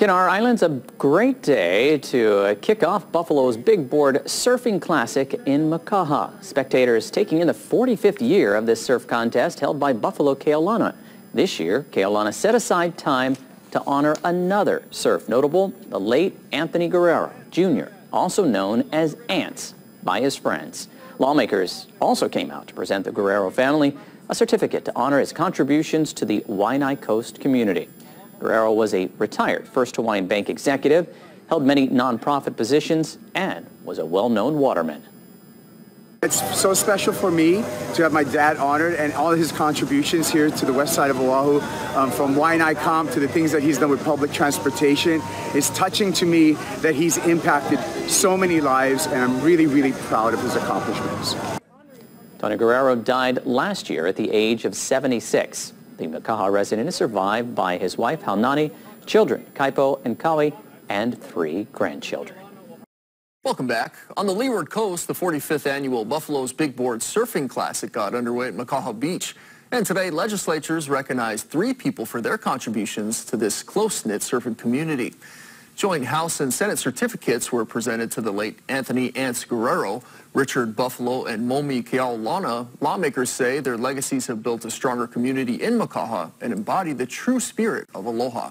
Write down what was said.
In our islands, a great day to uh, kick off Buffalo's Big Board Surfing Classic in Makaha. Spectators taking in the 45th year of this surf contest held by Buffalo Keaulana. This year, Keaulana set aside time to honor another surf notable, the late Anthony Guerrero Jr., also known as Ants by his friends. Lawmakers also came out to present the Guerrero family a certificate to honor his contributions to the Waianae Coast community. Guerrero was a retired First Hawaiian Bank executive, held many nonprofit positions, and was a well-known waterman. It's so special for me to have my dad honored and all his contributions here to the west side of Oahu, um, from Waianae Comp to the things that he's done with public transportation. It's touching to me that he's impacted so many lives, and I'm really, really proud of his accomplishments. Tony Guerrero died last year at the age of 76. The Makaha resident is survived by his wife, Haunani, children, Kaipo and Kawi, and three grandchildren. Welcome back. On the Leeward Coast, the 45th annual Buffalo's Big Board Surfing Classic got underway at Makaha Beach. And today, legislatures recognized three people for their contributions to this close-knit surfing community. Joint House and Senate certificates were presented to the late Anthony Ants Guerrero, Richard Buffalo, and Momi Keaulana. Lawmakers say their legacies have built a stronger community in Makaha and embody the true spirit of aloha.